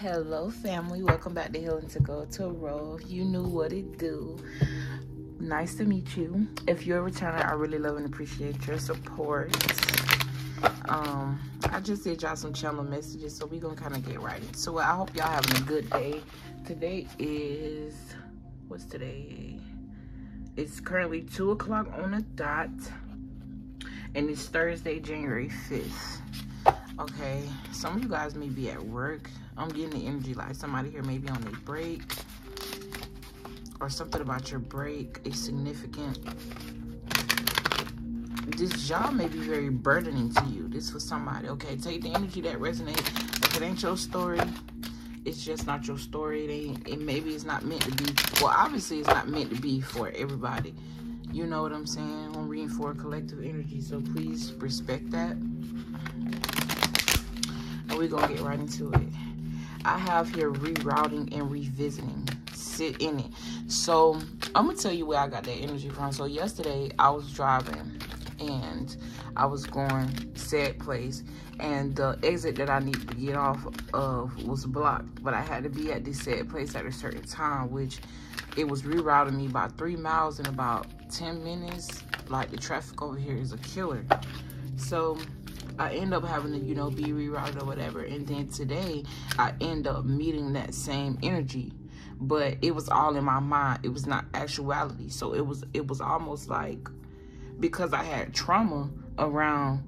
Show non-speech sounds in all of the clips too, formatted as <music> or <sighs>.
Hello, family. Welcome back to Healing to Gold Tarot. You knew what it do. Nice to meet you. If you're a returner, I really love and appreciate your support. Um, I just did y'all some channel messages, so we're gonna kind of get right it. I hope y'all having a good day. Today is what's today? It's currently two o'clock on the dot, and it's Thursday, January fifth. Okay, some of you guys may be at work. I'm getting the energy like somebody here may be on a break or something about your break is significant. This job may be very burdening to you. This for somebody, okay? Take the energy that resonates. If it ain't your story, it's just not your story. It ain't, it maybe it's not meant to be. Well, obviously it's not meant to be for everybody. You know what I'm saying? I'm reading for collective energy, so please respect that we're gonna get right into it. I have here rerouting and revisiting. Sit in it. So I'm gonna tell you where I got that energy from. So yesterday I was driving and I was going said place and the exit that I needed to get off of was blocked. But I had to be at this said place at a certain time, which it was rerouting me about three miles in about 10 minutes. Like the traffic over here is a killer. So I end up having to, you know, be rerouted or whatever. And then today, I end up meeting that same energy. But it was all in my mind. It was not actuality. So it was it was almost like because I had trauma around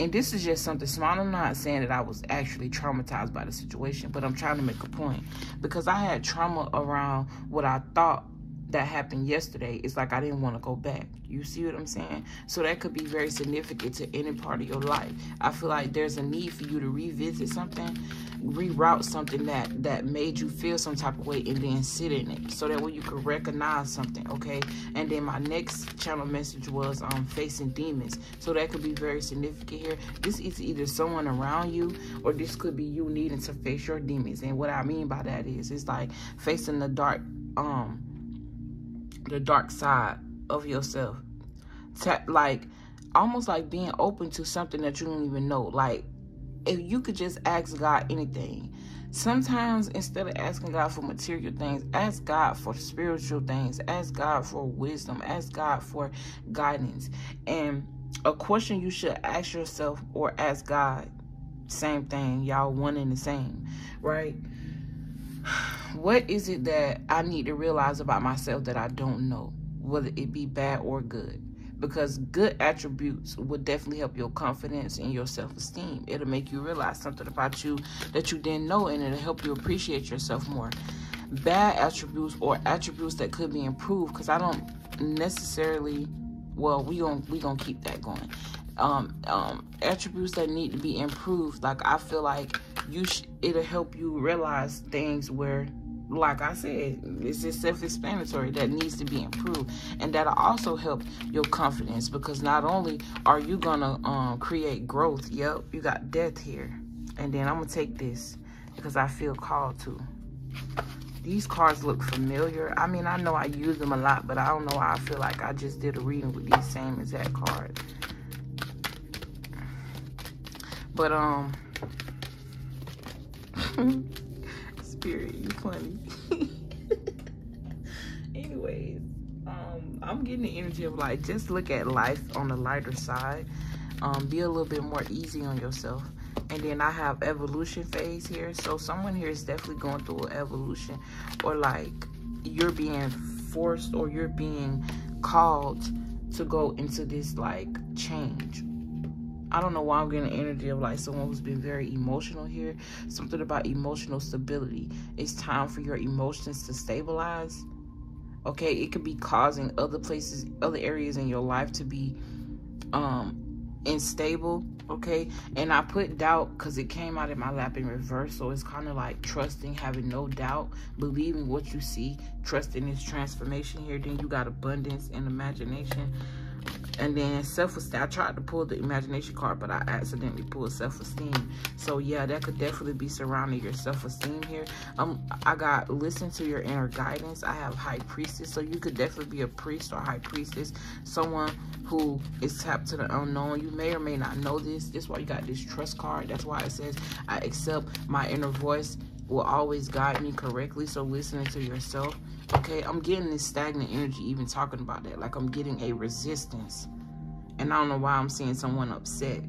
and this is just something small. I'm not saying that I was actually traumatized by the situation, but I'm trying to make a point. Because I had trauma around what I thought that happened yesterday, it's like I didn't want to go back. You see what I'm saying? So that could be very significant to any part of your life. I feel like there's a need for you to revisit something, reroute something that that made you feel some type of way, and then sit in it, so that way you can recognize something. Okay. And then my next channel message was um facing demons. So that could be very significant here. This is either someone around you, or this could be you needing to face your demons. And what I mean by that is, it's like facing the dark um the dark side of yourself. like almost like being open to something that you don't even know. Like if you could just ask God anything. Sometimes instead of asking God for material things, ask God for spiritual things. Ask God for wisdom. Ask God for guidance. And a question you should ask yourself or ask God, same thing. Y'all one and the same, right? What is it that I need to realize about myself that I don't know, whether it be bad or good? Because good attributes will definitely help your confidence and your self-esteem. It'll make you realize something about you that you didn't know, and it'll help you appreciate yourself more. Bad attributes or attributes that could be improved, because I don't necessarily well we gonna we gonna keep that going um um attributes that need to be improved like i feel like you sh- it'll help you realize things where like I said, it's just self-explanatory that needs to be improved, and that'll also help your confidence because not only are you gonna um, create growth, yep, you got death here, and then I'm gonna take this because I feel called to. These cards look familiar. I mean, I know I use them a lot, but I don't know why I feel like I just did a reading with these same exact cards. But um. <laughs> Spirit, you funny. <laughs> Anyways, um, I'm getting the energy of like just look at life on the lighter side. Um, be a little bit more easy on yourself. And then I have evolution phase here. So someone here is definitely going through an evolution or like you're being forced or you're being called to go into this like change I don't know why I'm getting the energy of like someone who's been very emotional here. Something about emotional stability. It's time for your emotions to stabilize. Okay, it could be causing other places, other areas in your life to be um unstable. Okay, and I put doubt because it came out in my lap in reverse. So it's kind of like trusting, having no doubt, believing what you see, trusting this transformation here. Then you got abundance and imagination and then self-esteem i tried to pull the imagination card but i accidentally pulled self-esteem. So yeah that could definitely be surrounding your self-esteem here. Um i got listen to your inner guidance. I have high priestess so you could definitely be a priest or high priestess someone who is tapped to the unknown. You may or may not know this. That's why you got this trust card. That's why it says i accept my inner voice will always guide me correctly. So listening to yourself. Okay, I'm getting this stagnant energy even talking about that. Like I'm getting a resistance. And I don't know why I'm seeing someone upset.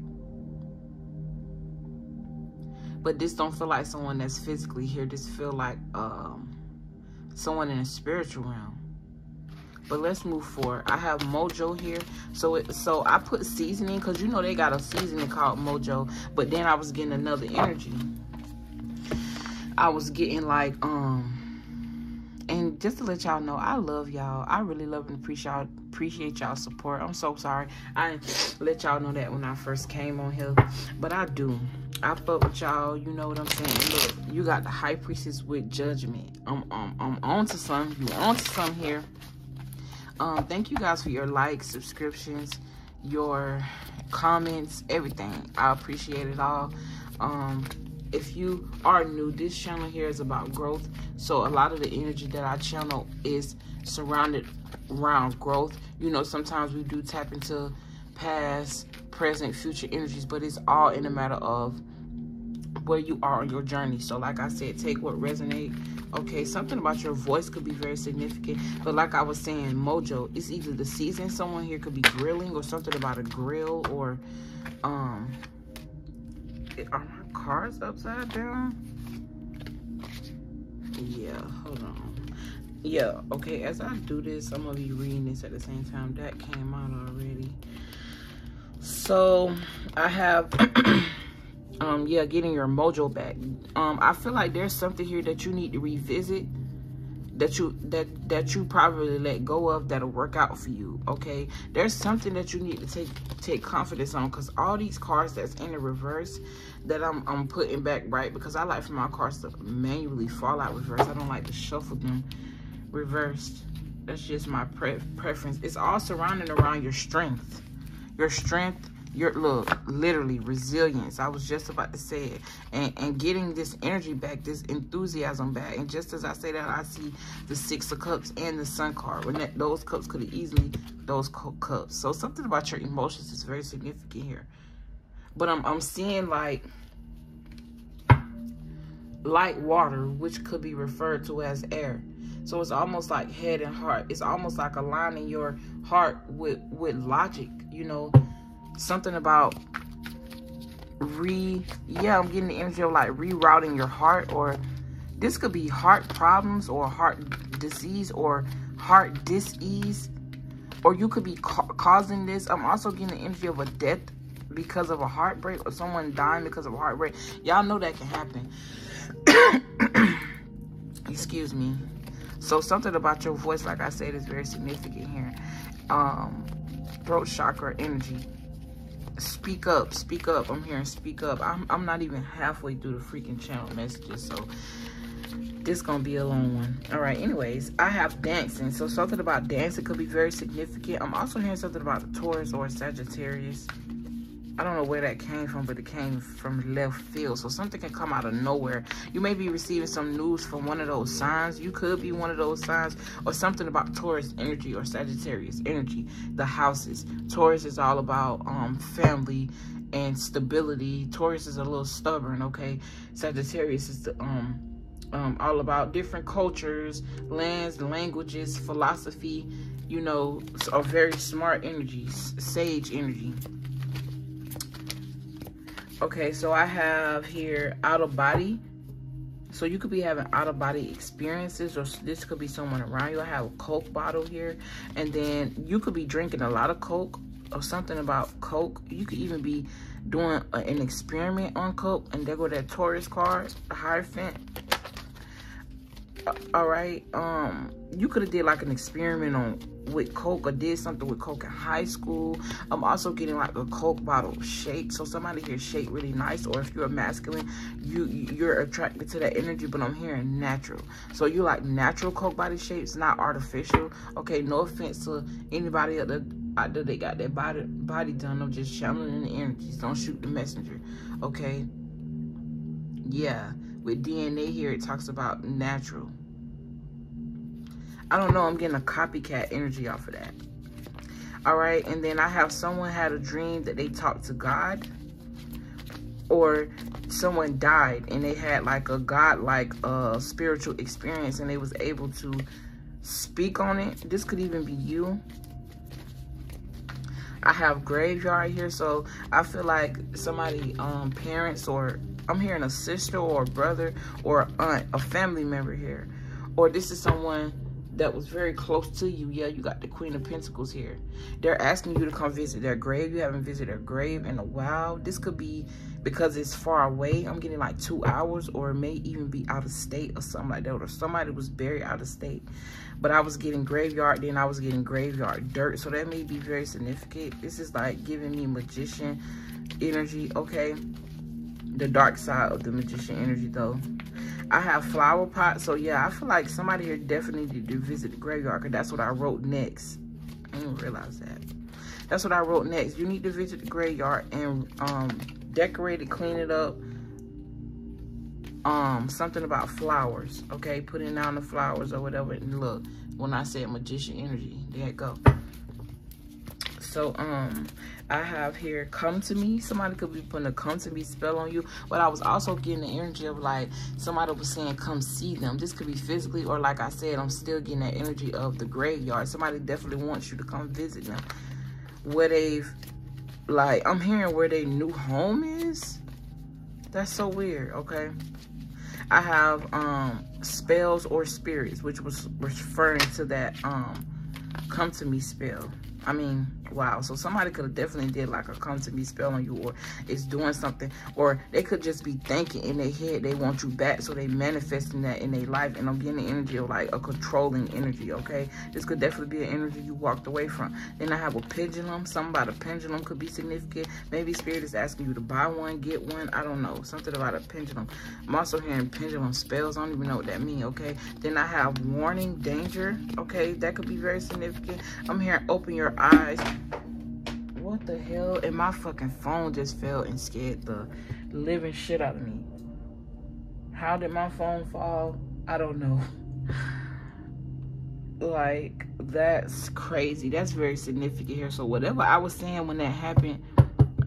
But this don't feel like someone that's physically here. This feel like um, someone in a spiritual realm. But let's move forward. I have Mojo here. So it, so I put seasoning because you know they got a seasoning called Mojo. But then I was getting another energy. I was getting like um and just to let y'all know, I love y'all. I really love and appreciate y'all appreciate y'all support. I'm so sorry. I let y'all know that when I first came on here. But I do. I fuck with y'all. You know what I'm saying? Look, you got the high priestess with judgment. I'm I'm I'm on to some. You on to some here. Um, thank you guys for your likes, subscriptions, your comments, everything. I appreciate it all. Um, if you are new, this channel here is about growth. So a lot of the energy that I channel is surrounded around growth. You know, sometimes we do tap into past, present, future energies, but it's all in a matter of where you are on your journey. So like I said, take what resonate. Okay, something about your voice could be very significant. But like I was saying, mojo, it's either the season. Someone here could be grilling or something about a grill or um my cards upside down? Yeah, hold on. Yeah, okay, as I do this, I'm gonna be reading this at the same time. That came out already. So I have <clears throat> um yeah, getting your mojo back. Um, I feel like there's something here that you need to revisit that you that that you probably let go of that'll work out for you okay? There's something that you need to take take confidence on because all these cards that's in the reverse that I'm, I'm putting back right? Because I like for my cards to manually fall out reverse. I don't like to shuffle them reversed. That's just my pre preference. It's all surrounding around your strength. Your strength your look literally resilience. I was just about to say it. And and getting this energy back this enthusiasm back. And just as i say that i see the six of cups and the sun card. When that, those cups could have easily those cups. So something about your emotions is very significant here. But i'm, I'm seeing like light water which could be referred to as air. So it's almost like head and heart. It's almost like aligning your heart with with logic you know something about re yeah i'm getting the energy of like rerouting your heart or this could be heart problems or heart disease or heart disease or you could be ca causing this. I'm also getting the energy of a death because of a heartbreak or someone dying because of a heartbreak. Y'all know that can happen. <coughs> Excuse me. So something about your voice like i said is very significant here. Um throat chakra energy speak up speak up. I'm hearing speak up. I'm, I'm not even halfway through the freaking channel messages so this gonna be a long one. All right anyways i have dancing. So something about dancing could be very significant. I'm also hearing something about the taurus or sagittarius I don't know where that came from, but it came from left field. So something can come out of nowhere. You may be receiving some news from one of those signs. You could be one of those signs or something about Taurus energy or Sagittarius energy, the houses. Taurus is all about um, family and stability. Taurus is a little stubborn, okay? Sagittarius is the, um, um, all about different cultures, lands, languages, philosophy, you know, are very smart energies, sage energy. Okay, so I have here out of body. So you could be having out of body experiences or this could be someone around you. I have a Coke bottle here. And then you could be drinking a lot of Coke or something about Coke. You could even be doing a, an experiment on Coke. And there go that Taurus card, the Hierophant. All right. Um, You could have did like an experiment on with Coke or did something with Coke in high school. I'm also getting like a Coke bottle shake. So somebody here shake really nice. Or if you're a masculine, you, you're attracted to that energy. But I'm hearing natural. So you like natural Coke body shapes, not artificial. Okay, no offense to anybody out there, out they got their body, body done. I'm just channeling the energies. Don't shoot the messenger. Okay? Yeah. With DNA here, it talks about natural. I don't know. I'm getting a copycat energy off of that. All right. And then I have someone had a dream that they talked to God. or someone died and they had like a god like uh spiritual experience and they was able to speak on it this could even be you i have graveyard here so i feel like somebody um parents or i'm hearing a sister or a brother or aunt a family member here or this is someone that was very close to you. Yeah, you got the Queen of Pentacles here. They're asking you to come visit their grave. You haven't visited their grave in a while. This could be because it's far away. I'm getting like two hours or it may even be out of state or something like that. Or somebody was buried out of state. But I was getting graveyard, then I was getting graveyard dirt. So that may be very significant. This is like giving me magician energy, okay? The dark side of the magician energy though. I have flower pots. So yeah, I feel like somebody here definitely need to visit the graveyard because that's what I wrote next. I didn't realize that. That's what I wrote next. You need to visit the graveyard and um, decorate it, clean it up. Um, something about flowers, okay? Putting down the flowers or whatever. And look, when I said magician energy, there it go. So, um, I have here, come to me. Somebody could be putting a come to me spell on you. But I was also getting the energy of like, somebody was saying, come see them. This could be physically, or like I said, I'm still getting that energy of the graveyard. Somebody definitely wants you to come visit them. Where they've, like, I'm hearing where their new home is. That's so weird, okay? I have um spells or spirits, which was referring to that um come to me spell. I mean, wow. So somebody could have definitely did like a come to me spell on you or it's doing something. Or they could just be thinking in their head they want you back. So they manifesting that in their life. And I'm getting the energy of like a controlling energy, okay? This could definitely be an energy you walked away from. Then I have a pendulum. Something about a pendulum could be significant. Maybe spirit is asking you to buy one, get one. I don't know. Something about a pendulum. I'm also hearing pendulum spells. I don't even know what that means, okay? Then I have warning, danger, okay? That could be very significant. I'm hearing open your eyes. What the hell? And my fucking phone just fell and scared the living shit out of me. How did my phone fall? I don't know. <laughs> like, that's crazy. That's very significant here. So whatever I was saying when that happened,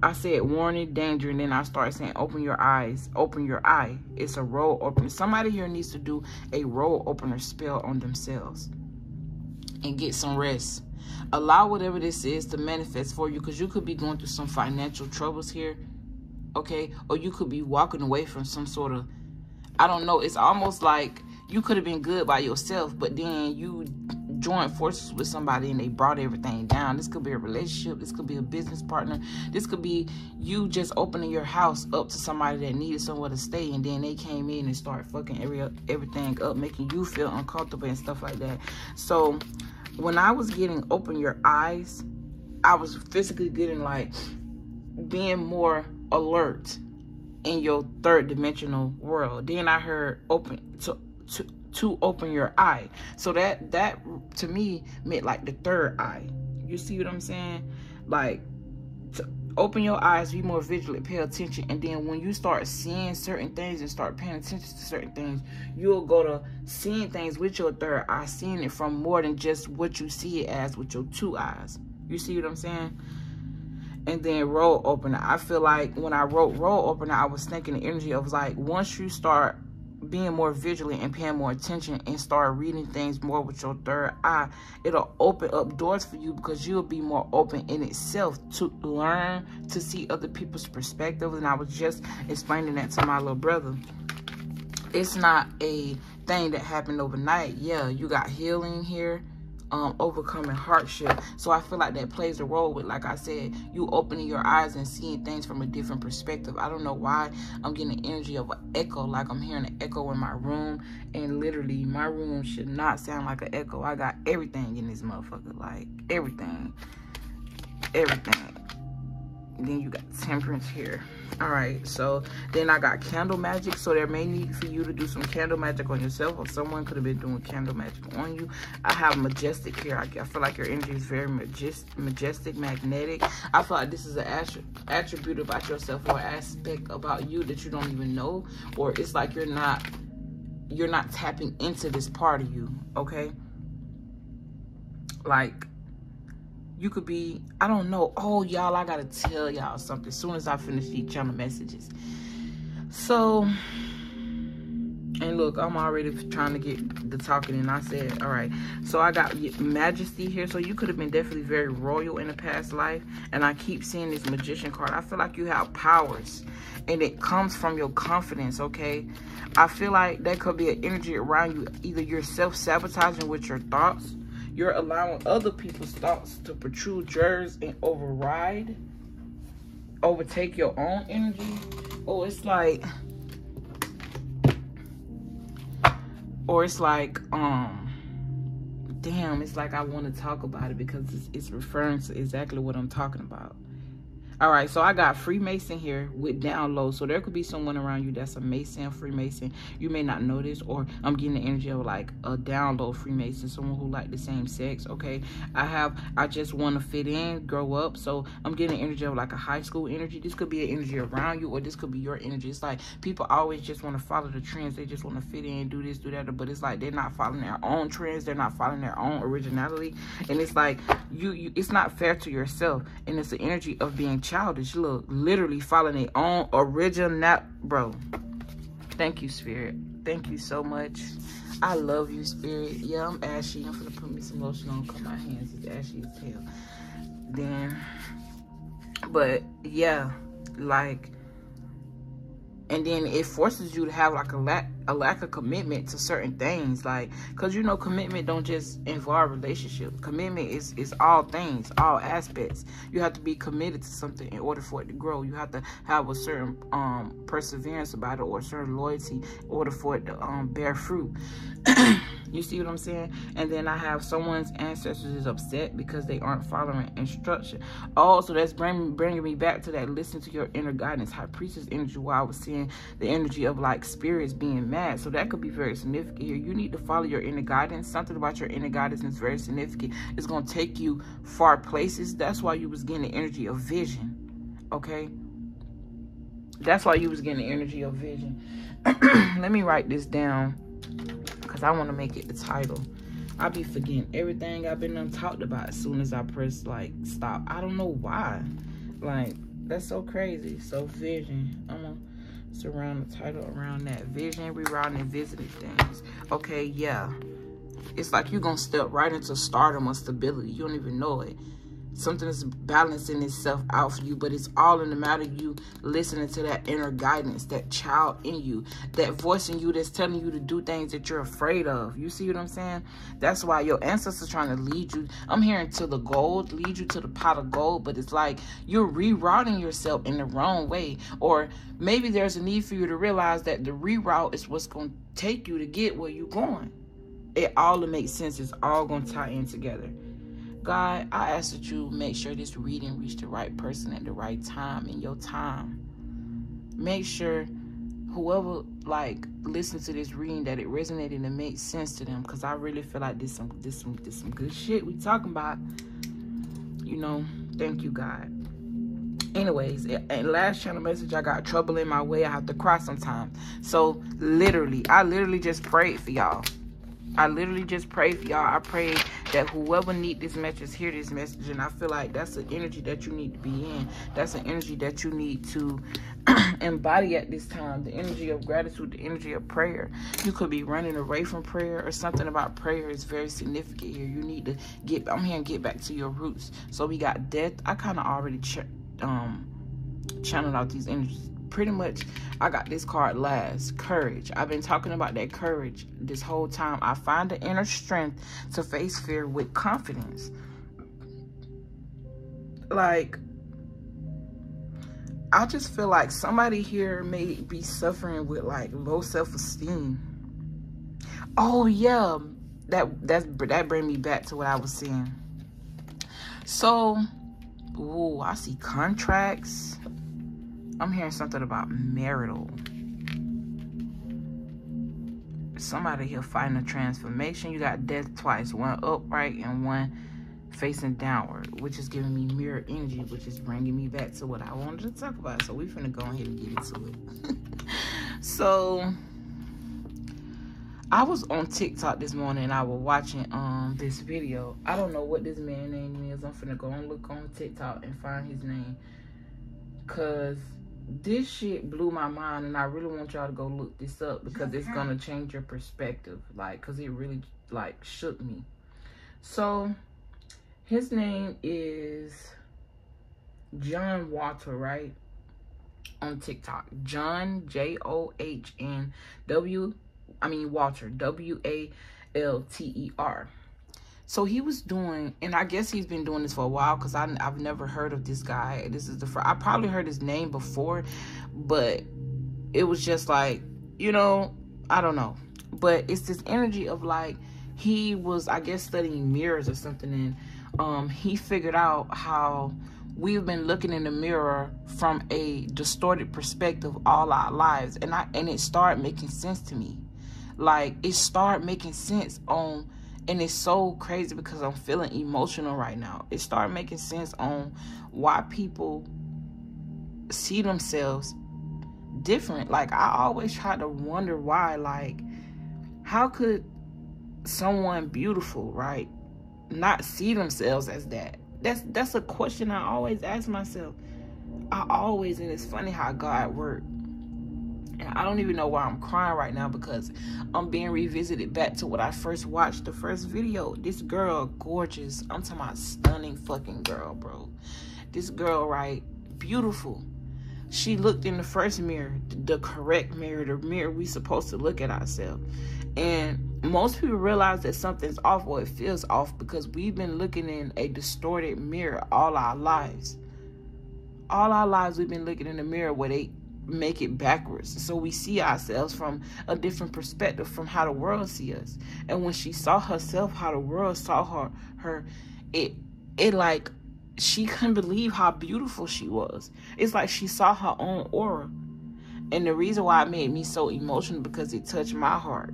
I said warning, danger, and then I started saying open your eyes, open your eye. It's a road opener. Somebody here needs to do a road opener spell on themselves and get some rest allow whatever this is to manifest for you because you could be going through some financial troubles here okay? Or you could be walking away from some sort of i don't know it's almost like you could have been good by yourself but then you joined forces with somebody and they brought everything down. This could be a relationship this could be a business partner this could be you just opening your house up to somebody that needed somewhere to stay and then they came in and started fucking every everything up making you feel uncomfortable and stuff like that. So when I was getting open your eyes, I was physically getting like being more alert in your third dimensional world. Then I heard open to to to open your eye. So that that to me meant like the third eye. You see what I'm saying? Like to open your eyes, be more vigilant, pay attention. And then when you start seeing certain things and start paying attention to certain things, you'll go to seeing things with your third eye, seeing it from more than just what you see it as with your two eyes. You see what I'm saying? And then road opener. I feel like when I wrote road opener, I was thinking the energy of like once you start being more vigilant and paying more attention and start reading things more with your third eye, it'll open up doors for you because you'll be more open in itself to learn to see other people's perspective. And I was just explaining that to my little brother. It's not a thing that happened overnight. Yeah, you got healing here um, overcoming hardship. So I feel like that plays a role with, like I said, you opening your eyes and seeing things from a different perspective. I don't know why I'm getting the energy of an echo, like I'm hearing an echo in my room. And literally, my room should not sound like an echo. I got everything in this motherfucker, like everything, everything. And then you got temperance here all right so then i got candle magic. So there may need for you to do some candle magic on yourself or someone could have been doing candle magic on you. I have majestic here. I, I feel like your energy is very majestic majestic magnetic. I feel like this is an attribute about yourself or aspect about you that you don't even know or it's like you're not you're not tapping into this part of you okay? Like You could be, I don't know. Oh, y'all, I gotta tell y'all something as soon as I finish these channel messages. So, and look, I'm already trying to get the talking, and I said, all right. So I got Majesty here. So you could have been definitely very royal in a past life. And I keep seeing this Magician card. I feel like you have powers, and it comes from your confidence, okay? I feel like that could be an energy around you. Either you're self-sabotaging with your thoughts, you're allowing other people's thoughts to protrude yours and override, overtake your own energy. Or it's like or it's like um damn it's like i want to talk about it because it's, it's referring to exactly what i'm talking about all right, so I got Freemason here with download. So there could be someone around you that's a Mason, Freemason. You may not know this, or I'm getting the energy of like a download Freemason, someone who like the same sex. Okay, I have, I just want to fit in, grow up. So I'm getting the energy of like a high school energy. This could be an energy around you, or this could be your energy. It's like people always just want to follow the trends. They just want to fit in, do this, do that. But it's like they're not following their own trends. They're not following their own originality. And it's like you, you it's not fair to yourself. And it's the energy of being childish. Look, literally following their own original, nap bro. Thank you, Spirit. Thank you so much. I love you, Spirit. Yeah, I'm ashy. I'm gonna put me some lotion on. Cause my hands is ashy as hell. Then, but yeah, like and then it forces you to have like a lack a lack of commitment to certain things like because you know commitment don't just involve relationship. Commitment is is all things all aspects. You have to be committed to something in order for it to grow. You have to have a certain um perseverance about it or a certain loyalty in order for it to um bear fruit <clears throat> You see what I'm saying? And then I have someone's ancestors is upset because they aren't following instruction. Oh, so that's bringing, bringing me back to that listen to your inner guidance. High priestess energy while I was seeing the energy of like spirits being mad. So that could be very significant here. You need to follow your inner guidance. Something about your inner guidance is very significant. It's going to take you far places. That's why you was getting the energy of vision. Okay? That's why you was getting the energy of vision. <clears throat> Let me write this down because I want to make it the title. I be forgetting everything I've been talked about as soon as I press like stop. I don't know why. Like that's so crazy. So vision. I'm gonna surround the title around that vision, rerouting and visiting things. Okay, yeah. It's like you're gonna step right into stardom or stability. You don't even know it something is balancing itself out for you but it's all in the matter of you listening to that inner guidance that child in you that voice in you that's telling you to do things that you're afraid of. You see what i'm saying? That's why your ancestors trying to lead you. I'm hearing to the gold lead you to the pot of gold but it's like you're rerouting yourself in the wrong way. Or maybe there's a need for you to realize that the reroute is what's going to take you to get where you're going. It all to make sense. It's all going to tie in together God, I ask that you make sure this reading reach the right person at the right time in your time. Make sure whoever like listens to this reading that it resonated and made sense to them because I really feel like this some this some this some good shit we talking about. You know, thank you God. Anyways, and last channel message, I got trouble in my way. I have to cry sometimes. So literally, I literally just prayed for y'all. I literally just pray for y'all. I pray that whoever need this message hear this message. And I feel like that's the energy that you need to be in. That's the energy that you need to <clears throat> embody at this time. The energy of gratitude, the energy of prayer. You could be running away from prayer or something about prayer is very significant here. You need to get, I'm here and get back to your roots. So we got death. I kind of already ch um, channeled out these energies pretty much I got this card last. Courage. I've been talking about that courage this whole time. I find the inner strength to face fear with confidence. Like, I just feel like somebody here may be suffering with like low self-esteem. Oh yeah, that that's that bring me back to what I was saying. So, ooh, I see contracts. I'm hearing something about marital. Somebody here fighting a transformation. You got death twice. One upright and one facing downward. Which is giving me mirror energy. Which is bringing me back to what I wanted to talk about. So we're finna go ahead and get into it. <laughs> so... I was on TikTok this morning and I was watching um this video. I don't know what this man name is. I'm finna go and look on TikTok and find his name. Cause this shit blew my mind and I really want y'all to go look this up because it's gonna mm-hmm. change your perspective. Like, cause it really like shook me. So his name is John Walter, right? On TikTok. John J O H N W I mean Walter, W A L T E R. So he was doing, and I guess he's been doing this for a while because I've never heard of this guy. This is the first, I probably heard his name before, but it was just like, you know, I don't know. But it's this energy of like, he was, I guess, studying mirrors or something, and um, he figured out how we've been looking in the mirror from a distorted perspective all our lives, and I and it started making sense to me like it started making sense on and it's so crazy because I'm feeling emotional right now. It started making sense on why people see themselves different. Like I always try to wonder why like how could someone beautiful, right, not see themselves as that? That's that's a question I always ask myself. I always and it's funny how God works and I don't even know why I'm crying right now because I'm being revisited back to what I first watched the first video. This girl, gorgeous. I'm talking about stunning fucking girl, bro. This girl, right? Beautiful. She looked in the first mirror, the correct mirror, the mirror we supposed to look at ourselves. And most people realize that something's off or it feels off because we've been looking in a distorted mirror all our lives. All our lives we've been looking in the mirror where they make it backwards. So we see ourselves from a different perspective from how the world see us. And when she saw herself how the world saw her her it it like she couldn't believe how beautiful she was. It's like she saw her own aura. And the reason why it made me so emotional because it touched my heart.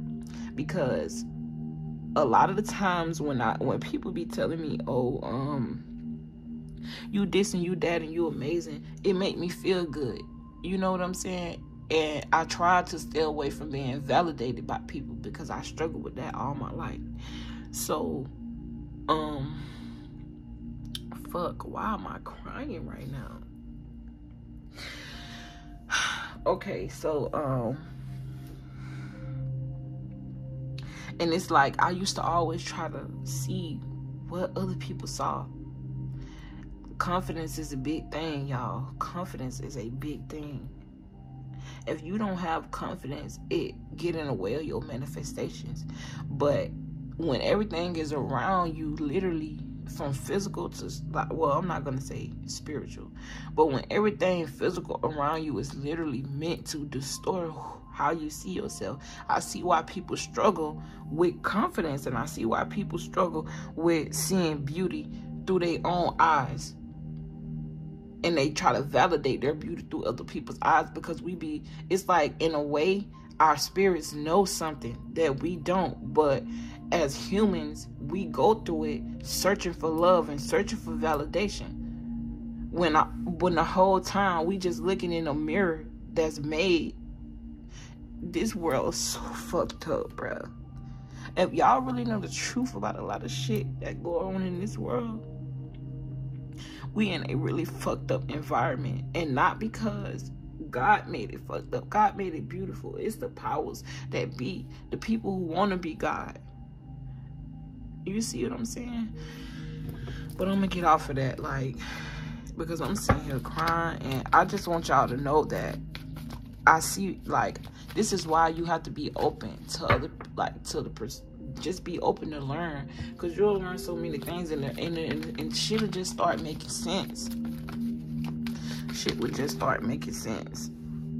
Because a lot of the times when i when people be telling me oh um you this and you that and you amazing it make me feel good you know what I'm saying? And I tried to stay away from being validated by people because I struggled with that all my life. So, um, fuck, why am I crying right now? <sighs> okay, so, um, and it's like I used to always try to see what other people saw confidence is a big thing, y'all. Confidence is a big thing. If you don't have confidence, it get in the way of your manifestations. But when everything is around you, literally from physical to well, I'm not gonna say spiritual, but when everything physical around you is literally meant to distort how you see yourself. I see why people struggle with confidence, and I see why people struggle with seeing beauty through their own eyes and they try to validate their beauty through other people's eyes because we be it's like in a way our spirits know something that we don't. But as humans we go through it searching for love and searching for validation. When I, when the whole time we just looking in a mirror that's made this world is so fucked up bro if y'all really know the truth about a lot of shit that go on in this world we in a really fucked up environment and not because God made it fucked up. God made it beautiful. It's the powers that be, the people who want to be God. You see what I'm saying? But I'm gonna get off of that, like, because I'm sitting here crying, and I just want y'all to know that I see, like, this is why you have to be open to other, like, to the person just be open to learn. Because you'll learn so many things and, and, and, and shit will just start making sense. Shit would just start making sense.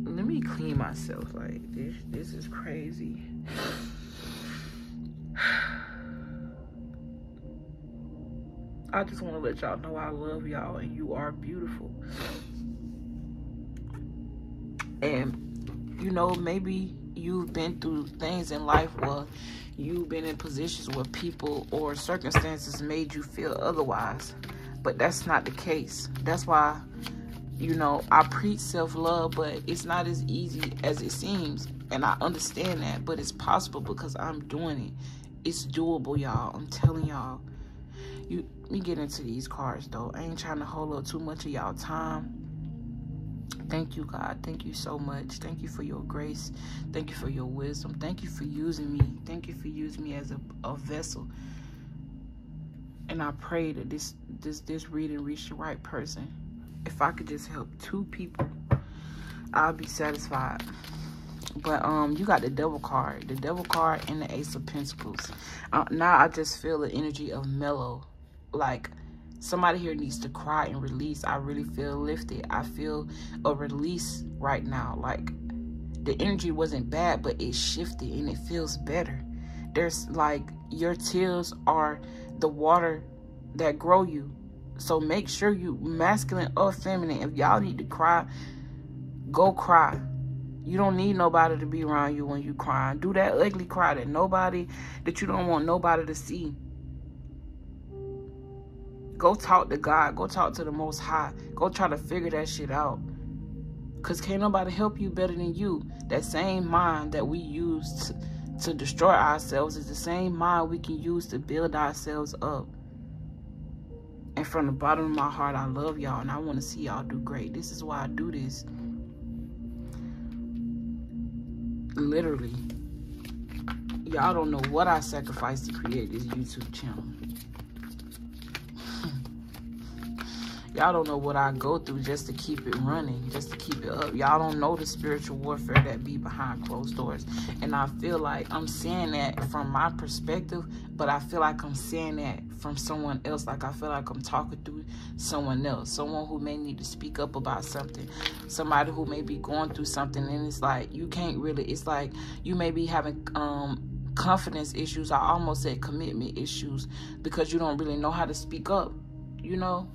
Let me clean myself like this this is crazy. <sighs> I just want to let y'all know I love y'all and you are beautiful. And, you know, maybe you've been through things in life where you've been in positions where people or circumstances made you feel otherwise. But that's not the case. That's why You know, I preach self love, but it's not as easy as it seems. And I understand that, but it's possible because I'm doing it. It's doable, y'all. I'm telling y'all. You me get into these cards though. I ain't trying to hold up too much of y'all time. Thank you, God. Thank you so much. Thank you for your grace. Thank you for your wisdom. Thank you for using me. Thank you for using me as a, a vessel. And I pray that this this this reading reach the right person. If I could just help two people, I'll be satisfied. But um, you got the devil card, the devil card, and the ace of pentacles. Uh, now I just feel the energy of mellow, like somebody here needs to cry and release. I really feel lifted. I feel a release right now. Like the energy wasn't bad, but it shifted and it feels better. There's like your tears are the water that grow you. So make sure you masculine or feminine. If y'all need to cry, go cry. You don't need nobody to be around you when you crying. Do that ugly cry that nobody that you don't want nobody to see. Go talk to God. Go talk to the Most High. Go try to figure that shit out. Because can't nobody help you better than you. That same mind that we use to, to destroy ourselves is the same mind we can use to build ourselves up. And from the bottom of my heart, I love y'all and I want to see y'all do great. This is why I do this. Literally. Y'all don't know what I sacrificed to create this YouTube channel. Y'all don't know what I go through just to keep it running, just to keep it up. Y'all don't know the spiritual warfare that be behind closed doors. And I feel like I'm saying that from my perspective, but I feel like I'm saying that from someone else. Like I feel like I'm talking through someone else, someone who may need to speak up about something, somebody who may be going through something. And it's like, you can't really, it's like you may be having, um, confidence issues. I almost said commitment issues because you don't really know how to speak up, you know?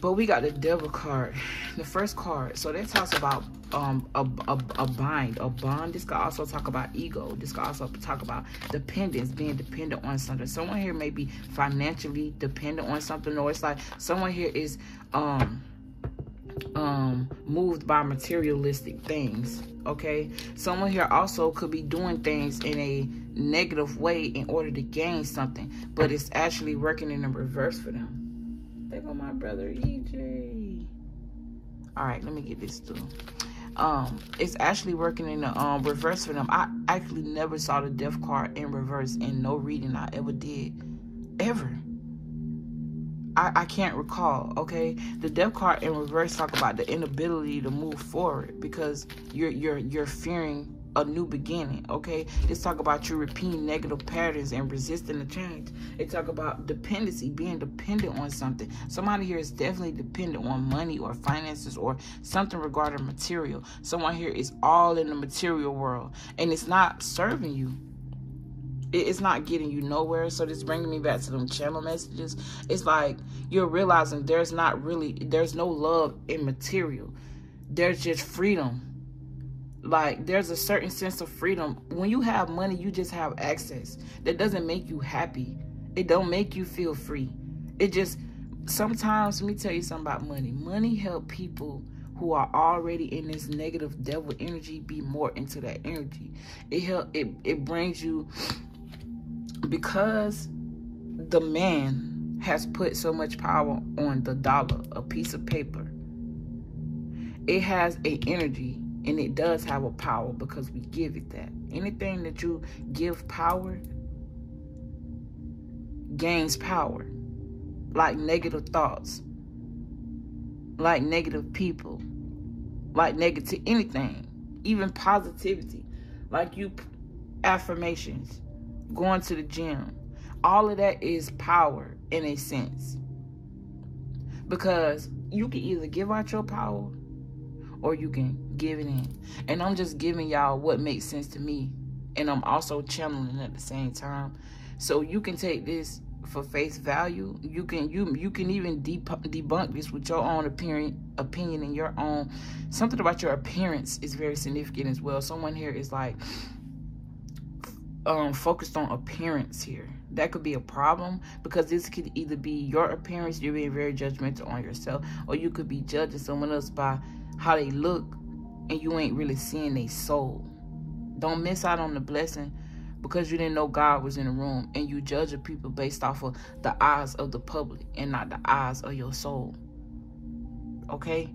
But we got the devil card, the first card. So that talks about um a, a, a bind, a bond. This could also talk about ego. This could also talk about dependence, being dependent on something. Someone here may be financially dependent on something, or it's like someone here is um um moved by materialistic things okay someone here also could be doing things in a negative way in order to gain something but it's actually working in the reverse for them there go my brother EJ. All right, let me get this through. Um, it's actually working in the um reverse for them. I actually never saw the death card in reverse in no reading I ever did, ever. I, I can't recall, okay? The death card in reverse talk about the inability to move forward because you're you're you're fearing a new beginning, okay? Let's talk about you repeating negative patterns and resisting the change. They talk about dependency, being dependent on something. Somebody here is definitely dependent on money or finances or something regarding material. Someone here is all in the material world and it's not serving you it's not getting you nowhere. So this bringing me back to them channel messages. It's like you're realizing there's not really, there's no love in material. There's just freedom like there's a certain sense of freedom. When you have money you just have access. That doesn't make you happy. It don't make you feel free. It just sometimes let me tell you something about money. Money help people who are already in this negative devil energy be more into that energy. It help it, it brings you because the man has put so much power on the dollar a piece of paper it has a energy and it does have a power because we give it that. Anything that you give power gains power. Like negative thoughts. Like negative people. Like negative anything. Even positivity. Like you affirmations. Going to the gym. All of that is power in a sense. Because you can either give out your power or you can give it in. And I'm just giving y'all what makes sense to me. And I'm also channeling at the same time. So you can take this for face value. You can you you can even debunk this with your own opinion opinion and your own something about your appearance is very significant as well. Someone here is like um, focused on appearance here. That could be a problem because this could either be your appearance, you're being very judgmental on yourself, or you could be judging someone else by how they look and you ain't really seeing their soul. Don't miss out on the blessing because you didn't know God was in the room and you judge people based off of the eyes of the public and not the eyes of your soul. Okay?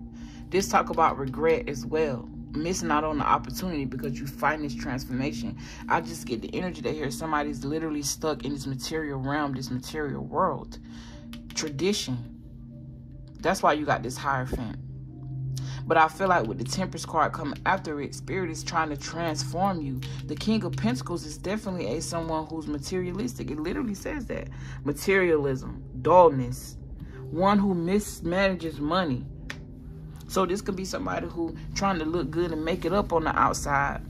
This talk about regret as well missing out on the opportunity because you find this transformation. I just get the energy that here somebody's literally stuck in this material realm, this material world. Tradition. That's why you got this higher Hierophant. But I feel like with the Temperance card coming after it, Spirit is trying to transform you. The King of Pentacles is definitely a someone who's materialistic. It literally says that. Materialism, dullness, one who mismanages money, so this could be somebody who trying to look good and make it up on the outside.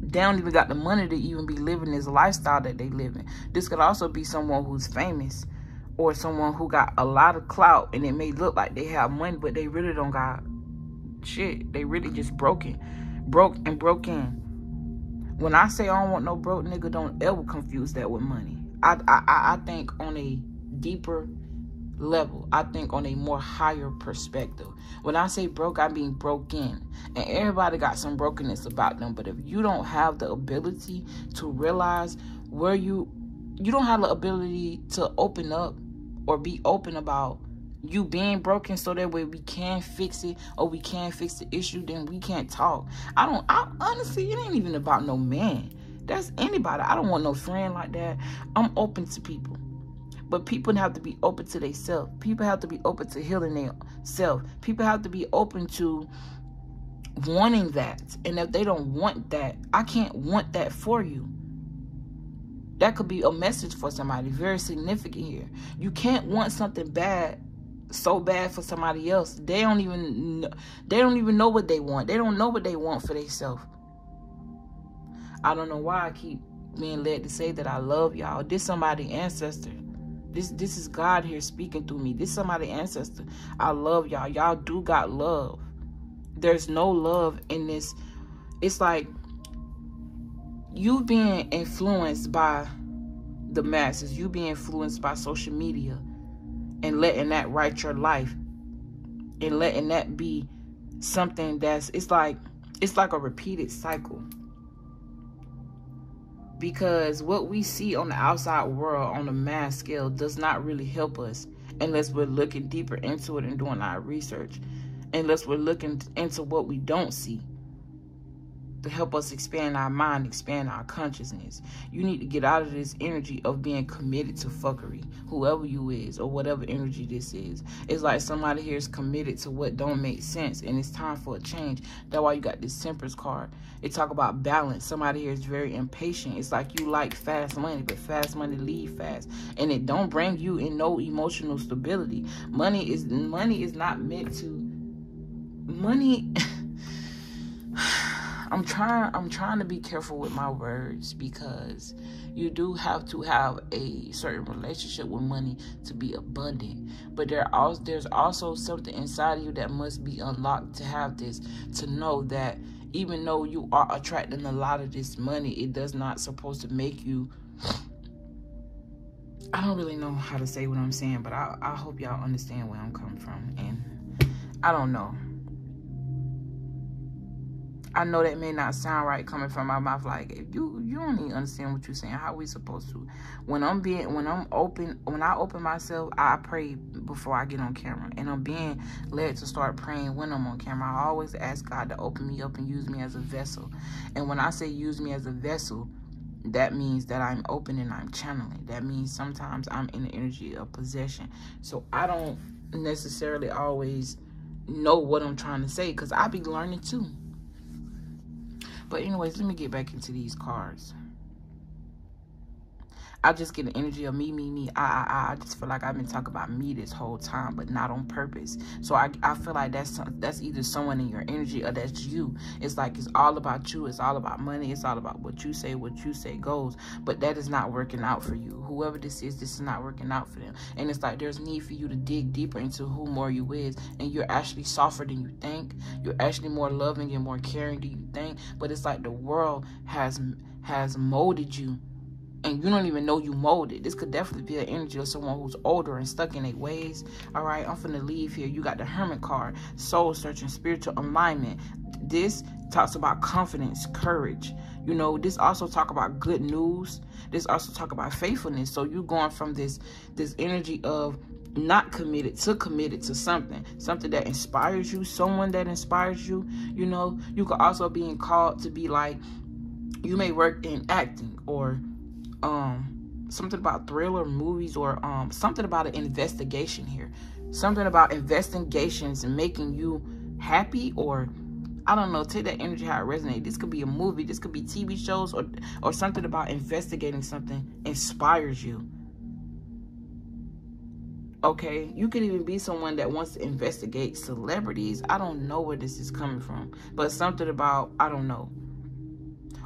They don't even got the money to even be living this lifestyle that they live in. This could also be someone who's famous or someone who got a lot of clout and it may look like they have money, but they really don't got shit. They really just broken. Broke and broke in. When I say I don't want no broke nigga, don't ever confuse that with money. I I I think on a deeper level. I think on a more higher perspective. When I say broke, I mean broken. And everybody got some brokenness about them. But if you don't have the ability to realize where you you don't have the ability to open up or be open about you being broken so that way we can fix it or we can fix the issue, then we can't talk. I don't I honestly it ain't even about no man. That's anybody. I don't want no friend like that. I'm open to people. But people have to be open to themselves. People have to be open to healing themselves. People have to be open to wanting that. And if they don't want that, I can't want that for you. That could be a message for somebody, very significant here. You can't want something bad so bad for somebody else. They don't even know, they don't even know what they want. They don't know what they want for themselves. I don't know why I keep being led to say that I love y'all. This somebody ancestor. This this is God here speaking through me. This somebody ancestor. I love y'all. Y'all do got love. There's no love in this. It's like you being influenced by the masses. You being influenced by social media and letting that write your life and letting that be something that's it's like it's like a repeated cycle because what we see on the outside world on a mass scale does not really help us unless we're looking deeper into it and doing our research unless we're looking into what we don't see to help us expand our mind, expand our consciousness. You need to get out of this energy of being committed to fuckery, whoever you is or whatever energy this is. It's like somebody here is committed to what don't make sense and it's time for a change. That's why you got this Temperance card. It talk about balance. Somebody here is very impatient. It's like you like fast money, but fast money leave fast. And it don't bring you in no emotional stability. Money is money is not meant to money I'm trying I'm trying to be careful with my words because you do have to have a certain relationship with money to be abundant. But there also there's also something inside of you that must be unlocked to have this to know that even though you are attracting a lot of this money, it does not supposed to make you I don't really know how to say what I'm saying, but I, I hope y'all understand where I'm coming from. And I don't know. I know that may not sound right coming from my mouth. Like if you, you don't even understand what you're saying. How we supposed to? When I'm being, when I'm open, when I open myself, I pray before I get on camera, and I'm being led to start praying when I'm on camera. I always ask God to open me up and use me as a vessel. And when I say use me as a vessel, that means that I'm open and I'm channeling. That means sometimes I'm in the energy of possession. So I don't necessarily always know what I'm trying to say because I be learning too. But anyways, let me get back into these cards. I just get the energy of me, me, me. I, I, I just feel like I've been talking about me this whole time, but not on purpose. So I, I feel like that's that's either someone in your energy or that's you. It's like it's all about you. It's all about money. It's all about what you say, what you say goes. But that is not working out for you. Whoever this is, this is not working out for them. And it's like there's need for you to dig deeper into who more you is, and you're actually softer than you think. You're actually more loving and more caring than you think. But it's like the world has has molded you and you don't even know you molded. This could definitely be an energy of someone who's older and stuck in their ways. All right, I'm finna leave here. You got the Hermit card, soul searching, spiritual alignment. This talks about confidence, courage. You know, this also talk about good news. This also talk about faithfulness. So you going from this this energy of not committed to committed to something something that inspires you someone that inspires you you know you could also be called to be like you may work in acting or um something about thriller movies or um something about an investigation here something about investigations making you happy or I don't know, take that energy how it resonates. This could be a movie, this could be TV shows or or something about investigating something inspires you. Okay, you could even be someone that wants to investigate celebrities. I don't know where this is coming from, but something about I don't know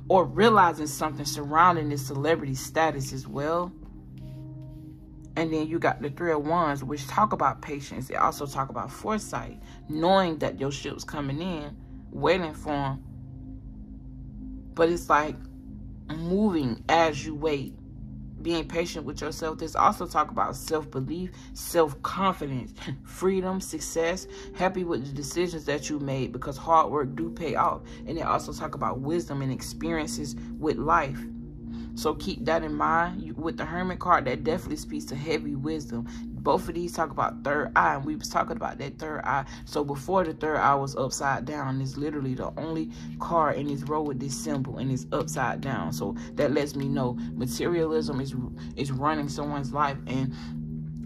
or realizing something surrounding this celebrity status as well. And then you got the three of wands, which talk about patience. They also talk about foresight, knowing that your ship's coming in, waiting for them. But it's like moving as you wait being patient with yourself. There's also talk about self-belief, self-confidence, freedom, success, happy with the decisions that you made because hard work do pay off. And they also talk about wisdom and experiences with life. So keep that in mind. With the Hermit card, that definitely speaks to heavy wisdom. Both of these talk about third eye, and we was talking about that third eye. So before the third eye was upside down, it's literally the only card in this row with this symbol, and it's upside down. So that lets me know materialism is is running someone's life, and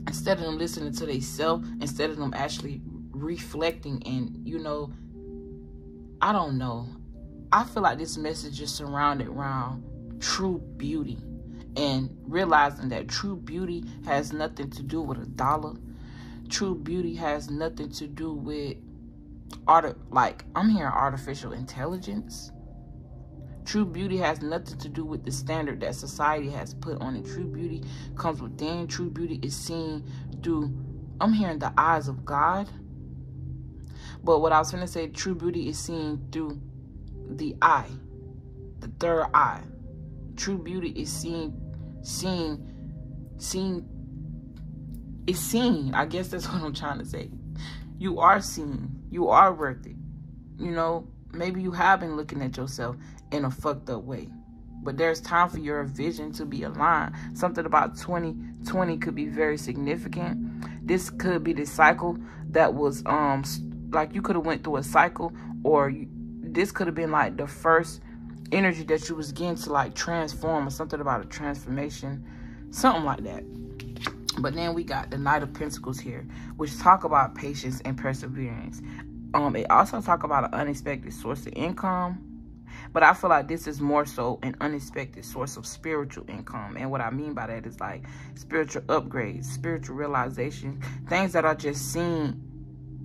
instead of them listening to themselves, instead of them actually reflecting and you know, I don't know. I feel like this message is surrounded around true beauty and realizing that true beauty has nothing to do with a dollar. True beauty has nothing to do with art like I'm hearing artificial intelligence. True beauty has nothing to do with the standard that society has put on it. True beauty comes within. True beauty is seen through I'm hearing the eyes of God. But what I was going to say, true beauty is seen through the eye, the third eye. True beauty is seen seen, seen, is seen. I guess that's <laughs> what I'm trying to say. You are seen. You are worth it. You know, maybe you have been looking at yourself in a fucked up way. But there's time for your vision to be aligned. Something about 2020 could be very significant. This could be the cycle that was um like you could have went through a cycle or you, this could have been like the first energy that you was getting to like transform or something about a transformation, something like that. But then we got the Knight of Pentacles here, which talk about patience and perseverance. Um, it also talk about an unexpected source of income. But I feel like this is more so an unexpected source of spiritual income. And what I mean by that is like spiritual upgrades, spiritual realization, things that are just seen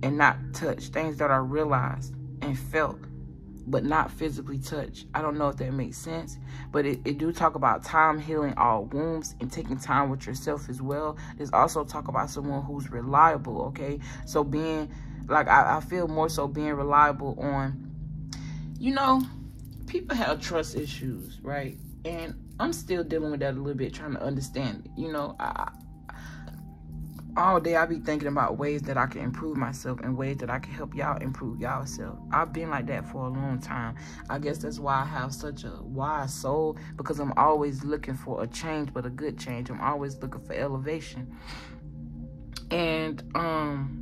and not touched, things that are realized and felt but not physically touch. I don't know if that makes sense, but it, it do talk about time healing all wounds and taking time with yourself as well. There's also talk about someone who's reliable, okay? So being, like, I, I feel more so being reliable on, you know, people have trust issues, right? And I'm still dealing with that a little bit, trying to understand. You know, I, all day I be thinking about ways that I can improve myself and ways that I can help y'all improve y'all self. I've been like that for a long time. I guess that's why I have such a wise soul because I'm always looking for a change, but a good change. I'm always looking for elevation. And um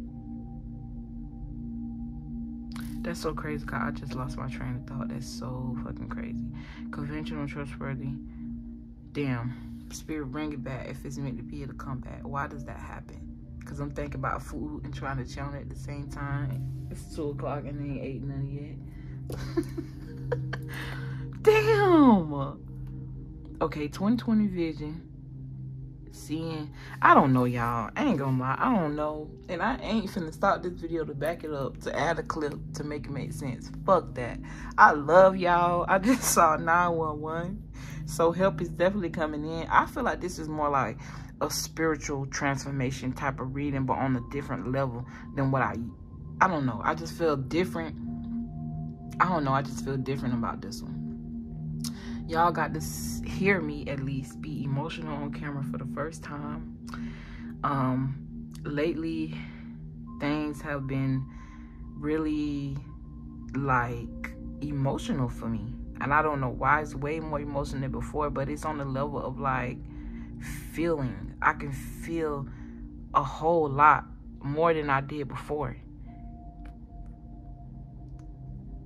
that's so crazy God, I just lost my train of thought. That's so fucking crazy. Conventional trustworthy. Damn spirit bring it back if it's meant to be, it'll come back. Why does that happen? Because I'm thinking about food and trying to channel at the same time. It's 2 o'clock and they ain't ate none yet. <laughs> Damn! Okay, 2020 vision. seeing i don't know y'all i ain't gonna lie i don't know and i ain't finna stop this video to back it up to add a clip to make it make sense fuck that i love y'all i <laughs> just saw 911 so help is definitely coming in. I feel like this is more like a spiritual transformation type of reading but on a different level than what i i don't know. I just feel different. I don't know. I just feel different about this one. Y'all got to hear me at least be emotional on camera for the first time. Um lately things have been really like emotional for me and i don't know why it's way more emotional than before but it's on the level of like feeling i can feel a whole lot more than i did before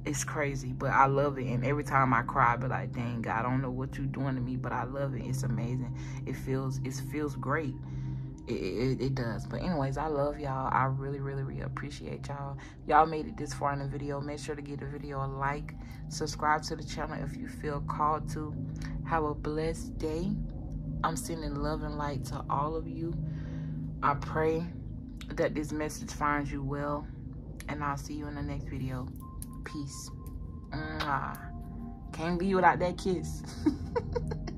it's crazy, but I love it. And every time I cry, I be like, dang, God, I don't know what you're doing to me, but I love it. It's amazing. It feels, it feels great. It, it, it does. But anyways, I love y'all. I really, really, really appreciate y'all. Y'all made it this far in the video. Make sure to give the video a like. Subscribe to the channel if you feel called to. Have a blessed day. I'm sending love and light to all of you. I pray that this message finds you well. And I'll see you in the next video. Peace. Mwah. Can't be without that kiss. <laughs>